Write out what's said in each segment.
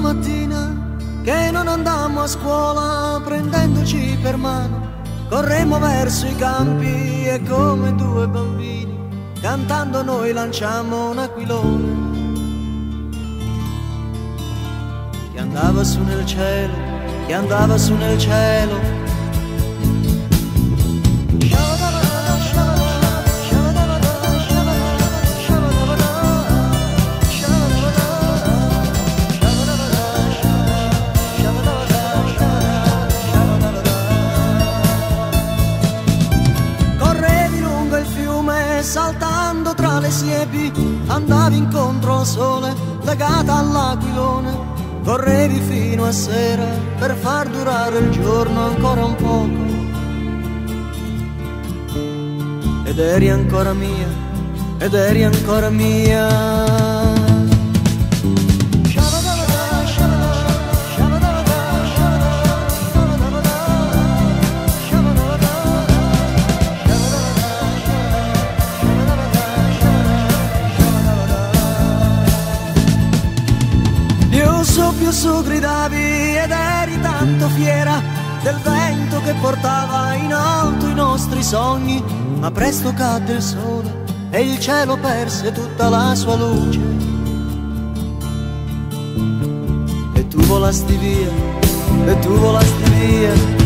mattina che non andammo a scuola prendendoci per mano, corremmo verso i campi e come due bambini, cantando noi lanciamo un aquilone. Che andava su nel cielo, che andava su nel cielo saltando tra le siepi, andavi incontro al sole, legata all'aquilone, correvi fino a sera per far durare il giorno ancora un poco. Ed eri ancora mia, ed eri ancora mia. Più su gridavi ed eri tanto fiera del vento che portava in alto i nostri sogni, ma presto cadde il sole e il cielo perse tutta la sua luce. E tu volasti via, e tu volasti via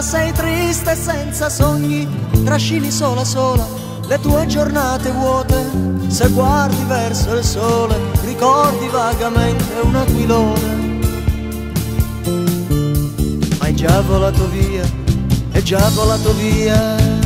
sei triste senza sogni, trascini sola sola le tue giornate vuote, se guardi verso il sole ricordi vagamente un aquilone. Hai già volato via, è già volato via